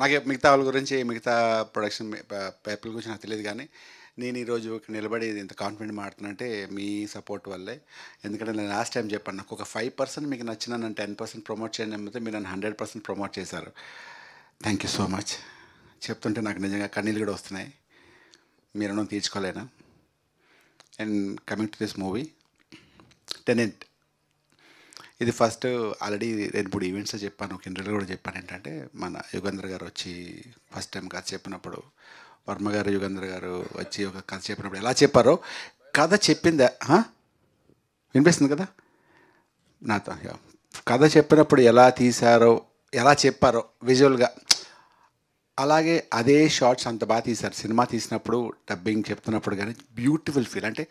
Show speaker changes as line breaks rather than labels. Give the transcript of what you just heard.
నాకు మిగతా వాళ్ళ గురించి మిగతా ప్రొడక్షన్ పేపర్ల గురించి నాకు తెలియదు కానీ నేను ఈరోజు నిలబడి ఇంత కాన్ఫిడెంట్ మాడుతున్నంటే మీ సపోర్ట్ వల్లే. ఎందుకంటే నేను లాస్ట్ టైం చెప్పాను నాకు ఒక ఫైవ్ పర్సెంట్ మీకు నచ్చిన నన్ను టెన్ పర్సెంట్ ప్రమోట్ చేయండి అమ్మితే మీరు నన్ను హండ్రెడ్ పర్సెంట్ ప్రమోట్ చేశారు. థ్యాంక్ యూ సో మచ్ చెప్తుంటే నాకు నిజంగా కన్నీళ్ళు కూడా వస్తున్నాయి. మీరు రుణం తీర్చుకోలేనా? And coming to this movie Tenant ఇది ఫస్ట్ ఆల్రెడీ నేను ఇప్పుడు ఈవెంట్స్లో చెప్పాను ఒక ఇంటర్వ్యూలో కూడా చెప్పాను ఏంటంటే మన యుగంధర్ గారు వచ్చి ఫస్ట్ టైం కథ చెప్పినప్పుడు వర్మ గారు యుగంధర్ గారు వచ్చి ఒక కథ చెప్పినప్పుడు ఎలా చెప్పారో కథ చెప్పిందా? వినిపిస్తుంది కదా? నాతో కథ చెప్పినప్పుడు ఎలా తీశారో ఎలా చెప్పారో విజువల్గా అలాగే అదే షార్ట్స్ అంత బాగా తీశారు. సినిమా తీసినప్పుడు డబ్బింగ్ చెప్తున్నప్పుడు కానీ బ్యూటిఫుల్ ఫీల్ అంటే